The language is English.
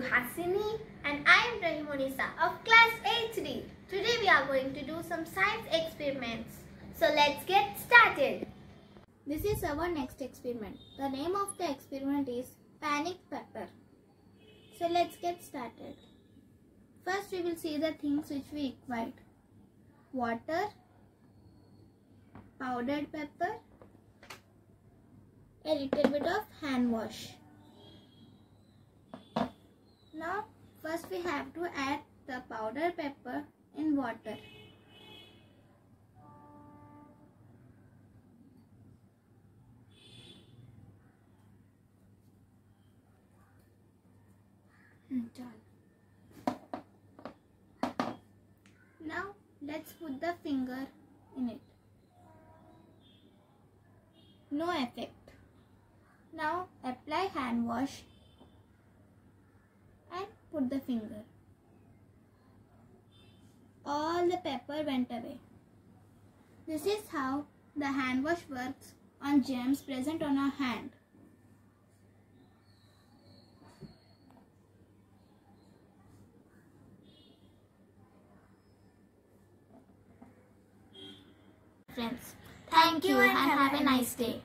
Hasini and I'm Rahimonisa of class 8D. Today we are going to do some science experiments. So let's get started. This is our next experiment. The name of the experiment is panic pepper. So let's get started. First we will see the things which we required. Water, powdered pepper, a little bit of hand wash. Now first we have to add the powder pepper in water. Hmm, now let's put the finger in it. No effect. Now apply hand wash put the finger. All the pepper went away. This is how the hand wash works on germs present on our hand. Friends, thank you and have a nice day.